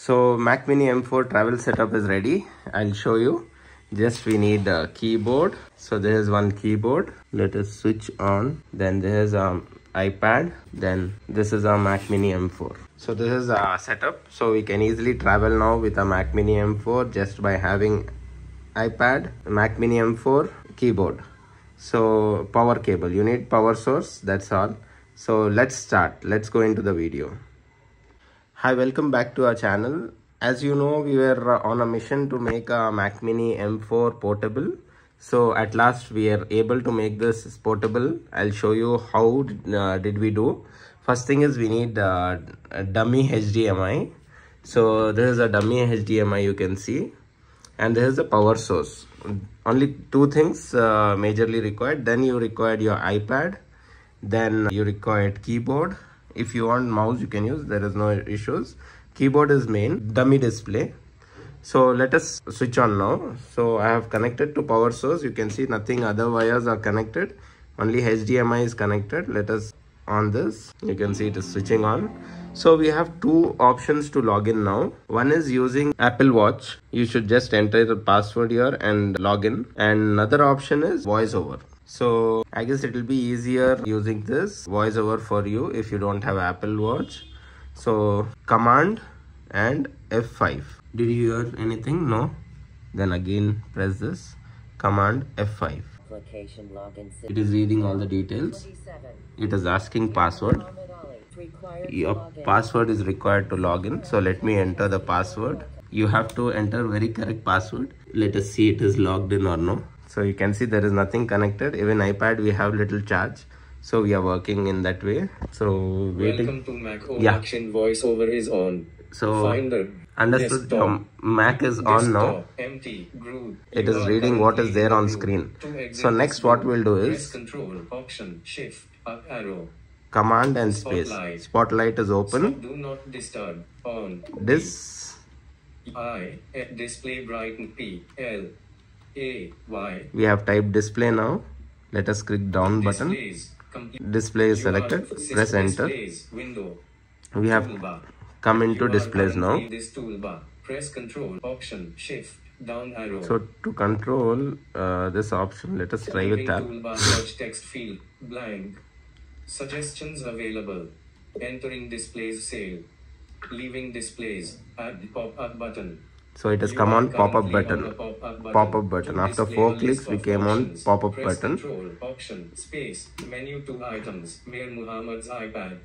So Mac Mini M4 travel setup is ready. I'll show you. Just we need a keyboard. So there is one keyboard. Let us switch on. Then there is a iPad. Then this is a Mac Mini M4. So this is a setup. So we can easily travel now with a Mac Mini M4 just by having iPad, Mac Mini M4 keyboard. So power cable. You need power source. That's all. So let's start. Let's go into the video. Hi, welcome back to our channel. As you know, we were on a mission to make a Mac Mini M4 portable. So at last we are able to make this portable. I'll show you how uh, did we do. First thing is we need uh, a dummy HDMI. So this is a dummy HDMI you can see. And this is a power source. Only two things uh, majorly required. Then you required your iPad. Then you required keyboard if you want mouse you can use there is no issues. Keyboard is main dummy display. So let us switch on now. So i have connected to power source. You can see nothing other wires are connected. Only hdmi is connected. Let us on this. You can see it is switching on. So we have two options to log in now. One is using apple watch. You should just enter the password here and log in. And another option is voiceover so i guess it will be easier using this voiceover for you if you don't have apple watch. So command and f5 did you hear anything? No? Then again press this. Command f5 it is reading all the details. It is asking password. Your password is required to log in. So let me enter the password. You have to enter very correct password. Let us see it is logged in or no so you can see there is nothing connected. Even ipad we have little charge. So we are working in that way. So waiting. Welcome to mac home yeah. action voiceover is on. So finder understood desktop, mac is on now. empty group it is reading what is there on screen. so next what we'll do is control option shift up arrow. Command and space. Spotlight, spotlight is open. Do not disturb. On. This i. Display brighten p. L a Y. We have typed display now. Let us click down button. Display is selected. Press enter. Window. We have come into displays now. This toolbar. Press control option shift down arrow. So to control uh, this option, let us try with that. Toolbar text field blank. Suggestions available. Entering displays sale. Leaving displays. Add pop-up button. So it has come on pop-up button. Pop-up button. After four clicks, we came on pop-up button. Menu.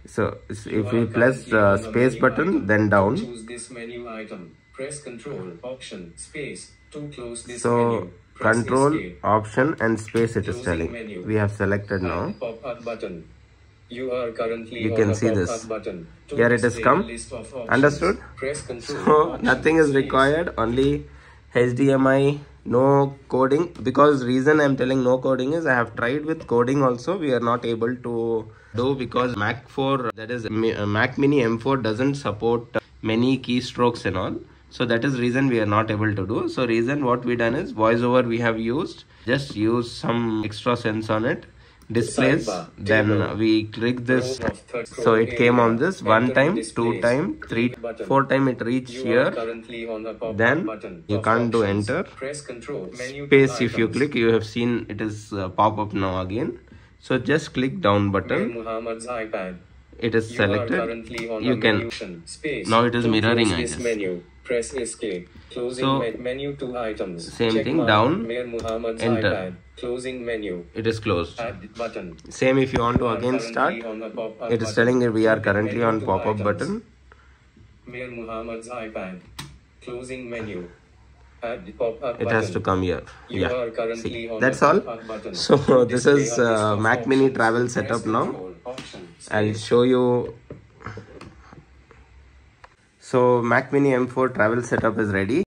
So if we press the space button, then down. Choose this menu item. Press control option space to close this so, menu. control option and space it is telling. We have selected now. Pop-up button. You are currently you can see this. Button. Here it is come. Understood? So nothing is required. Only HDMI, no coding. Because reason I'm telling no coding is I have tried with coding also. We are not able to do because Mac 4 that is uh, Mac Mini M4 doesn't support many keystrokes and all. So that is reason we are not able to do. So reason what we done is voiceover we have used. Just use some extra sense on it displays then we click this. So it came on this one time two time three four time it reach here. then you can't do enter. Space if you click you have seen it is uh, pop up now again. So just click down button it is selected. you can now it is mirroring I guess. press escape. Closing so, menu two items. same Check thing down enter. iPad. closing menu. It is closed. Add button. Same if you want to again start. it is telling that we are currently on pop-up button. Mir Muhammad's iPad. Closing menu. It has to come here. Yeah. see that's all. so this is uh, mac mini travel setup now i'll show you so Mac Mini M4 travel setup is ready.